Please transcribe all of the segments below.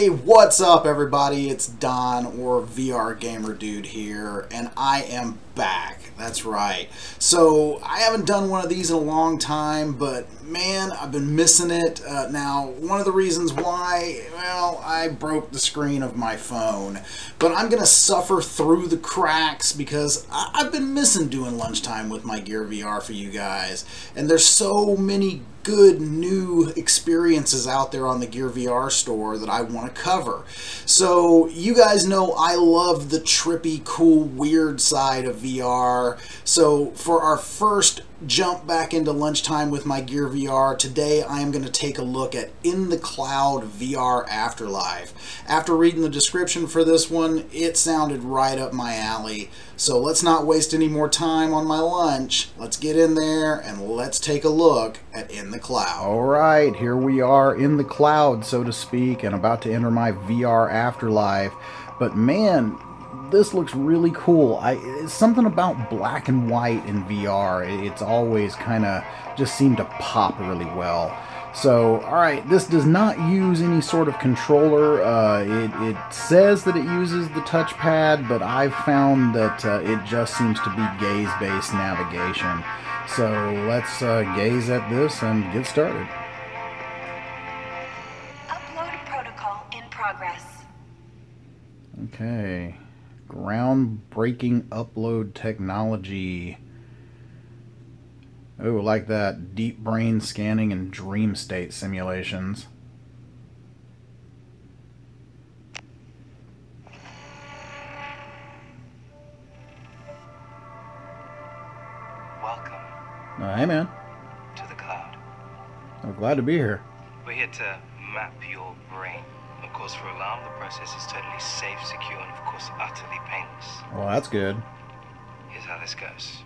Hey, what's up, everybody? It's Don or VR Gamer Dude here, and I am back. That's right. So, I haven't done one of these in a long time, but man, I've been missing it. Uh, now, one of the reasons why, well, I broke the screen of my phone, but I'm going to suffer through the cracks because I- I've been missing doing lunchtime with my Gear VR for you guys, and there's so many good new experiences out there on the Gear VR store that I want to cover. So, you guys know I love the trippy, cool, weird side of VR. So, for our first jump back into lunchtime with my Gear VR, today I am going to take a look at In the Cloud VR Afterlife. After reading the description for this one, it sounded right up my alley. So let's not waste any more time on my lunch. Let's get in there and let's take a look at In the Cloud. All right, here we are in the cloud, so to speak, and about to enter my VR afterlife. But man, this looks really cool. I it's something about black and white in VR. It's always kind of just seemed to pop really well. So, all right, this does not use any sort of controller. Uh, it, it says that it uses the touchpad, but I've found that uh, it just seems to be gaze-based navigation. So let's uh, gaze at this and get started. Upload protocol in progress. Okay. Groundbreaking upload technology. Oh, like that. Deep brain scanning and dream state simulations. Welcome Oh, hey, man. to the cloud. I'm glad to be here. We're here to map your brain. Of course, for alarm, the process is totally safe, secure, and of course, utterly painless. Well, that's good. Here's how this goes.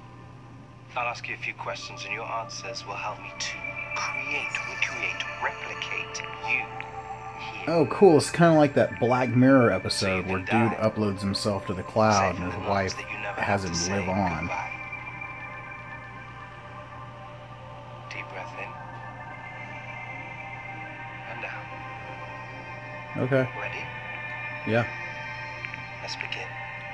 I'll ask you a few questions, and your answers will help me to create, recreate, replicate you here. Oh, cool. It's kind of like that Black Mirror episode where dude uploads himself to the cloud and his wife that you never has him live on. goodbye. Deep breath in. And out. Okay. Ready? Yeah. Let's begin.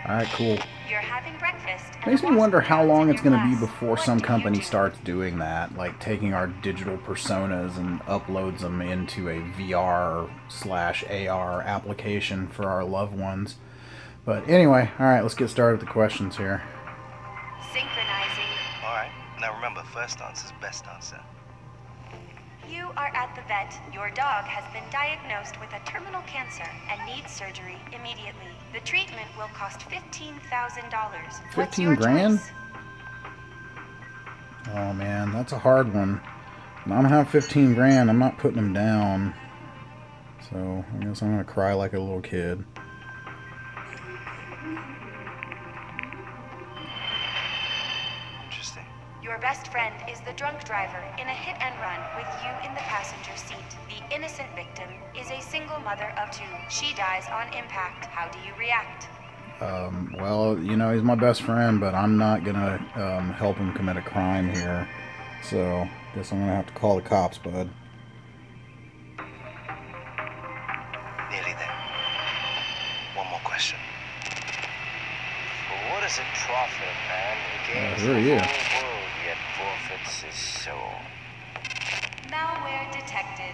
All right, cool. You're having breakfast. Makes me wonder how long it's going to be before What some company do? starts doing that, like taking our digital personas and uploads them into a VR slash AR application for our loved ones. But anyway, all right, let's get started with the questions here. Synchronizing. All right. Now remember, first answer's best answer. You are at the vet. Your dog has been diagnosed with a terminal cancer and needs surgery immediately. The treatment will cost $15,000. What's 15 your grand? choice? Oh man, that's a hard one. I don't have 15 grand. I'm not putting him down. So I guess I'm gonna cry like a little kid. Your best friend is the drunk driver in a hit and run with you in the passenger seat. The innocent victim is a single mother of two. She dies on impact. How do you react? Um, well, you know, he's my best friend, but I'm not gonna um, help him commit a crime here. So, guess I'm gonna have to call the cops, bud. Nearly there. One more question. But what does it profit, man? He gains who are the you? Whole yet forfeits his soul. Malware detected.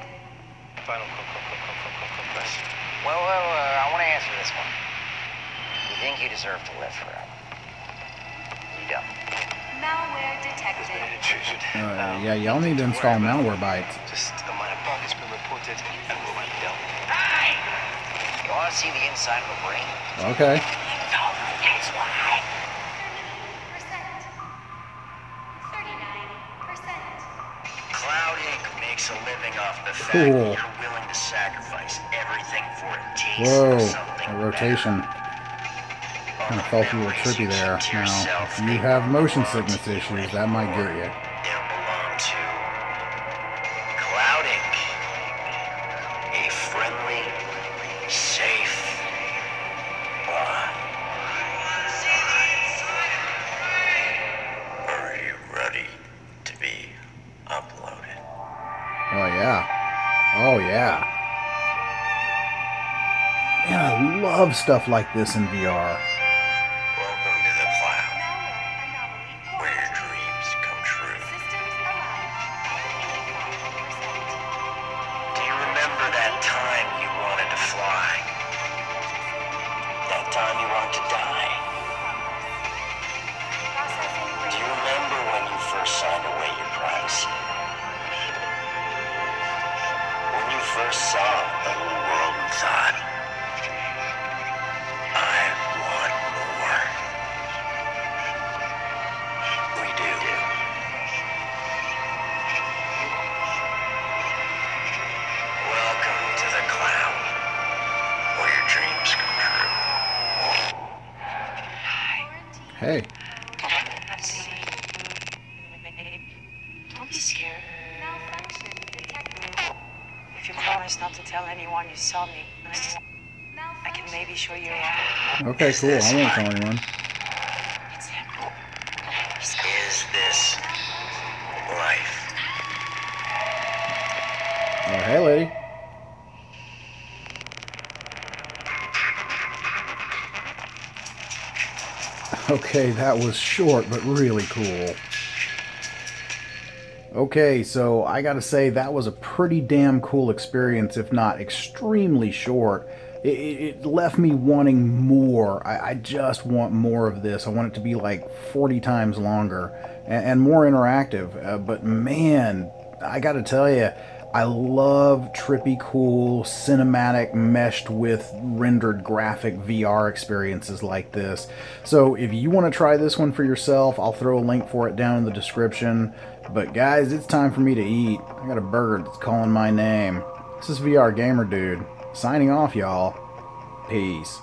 Final qu- qu- qu- qu- qu- qu- question. Well, well, uh, I want to answer this one. You think you deserve to live forever? You don't. Malware detected. been an intrusion. Uh, yeah, y'all need to install Malwarebytes. Just a minor bug has been reported and will be dealt with. You want to see the inside of a brain? Okay. No, that's why. 39%. Cloud A living off the fact Cool. that you're willing to sacrifice everything for a taste Whoa, a rotation. Kind of felt a little trippy there. Now, if you have motion sickness issues, that might get you. Oh, yeah. Man, I love stuff like this in VR. When promise not to tell anyone you saw me, I can maybe show you around. okay, cool. I won't tell anyone. It's him. Is this life? Oh, hey, lady. Okay, that was short, but really cool. Okay, so I gotta say that was a pretty damn cool experience, if not extremely short. It, it, left me wanting more. I, I just want more of this. I want it to be like 40 times longer and, and more interactive. Uh, but man, I gotta tell you, I love trippy, cool, cinematic, meshed with rendered graphic VR experiences like this. So if you want to try this one for yourself, I'll throw a link for it down in the description. But guys, it's time for me to eat. I got a burger that's calling my name. This is VR Gamer Dude. Signing off, y'all. Peace.